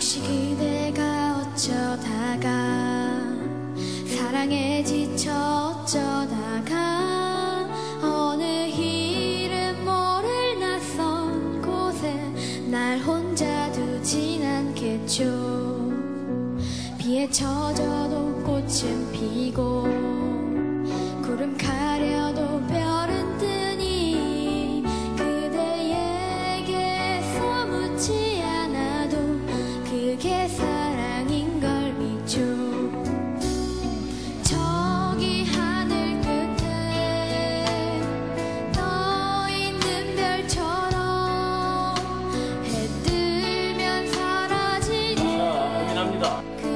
혹시 그대가 어쩌다가 사랑에 지쳐 어쩌다가 어느 이름 모를 낯선 곳에 날 혼자 두진 않겠죠. 비에 젖어도 꽃은 피고 구름 가 Look.